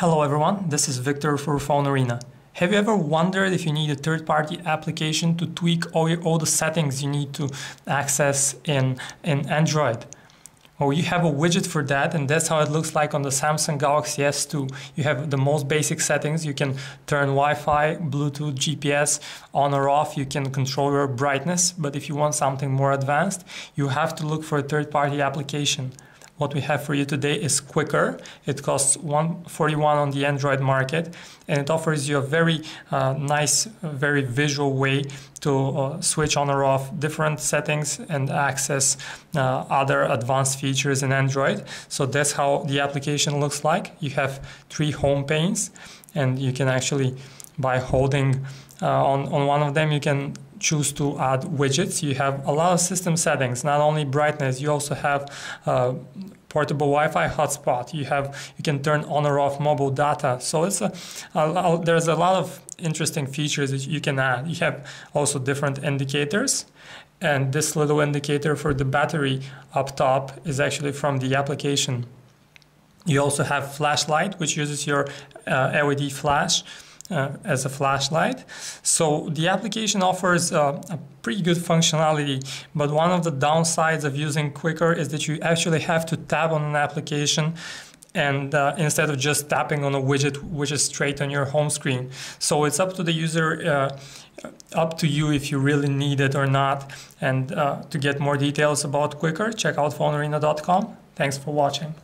Hello everyone, this is Victor for Phone Arena. Have you ever wondered if you need a third-party application to tweak all, your, all the settings you need to access in, in Android? Well, you have a widget for that, and that's how it looks like on the Samsung Galaxy S2. You have the most basic settings. You can turn Wi-Fi, Bluetooth, GPS on or off. You can control your brightness, but if you want something more advanced, you have to look for a third-party application. What we have for you today is Quicker. It costs 141 on the Android market, and it offers you a very uh, nice, very visual way to uh, switch on or off different settings and access uh, other advanced features in Android. So that's how the application looks like. You have three home panes, and you can actually, by holding uh, on, on one of them, you can choose to add widgets. You have a lot of system settings, not only brightness, you also have uh, portable Wi-Fi hotspot. You have you can turn on or off mobile data. So it's a, a, a, there's a lot of interesting features that you can add. You have also different indicators. And this little indicator for the battery up top is actually from the application. You also have flashlight, which uses your uh, LED flash uh, as a flashlight. So the application offers uh, a pretty good functionality, but one of the downsides of using Quicker is that you actually have to tap on an application and uh, instead of just tapping on a widget which is straight on your home screen. So it's up to the user, uh, up to you if you really need it or not. And uh, to get more details about Quicker, check out phonearena.com. Thanks for watching.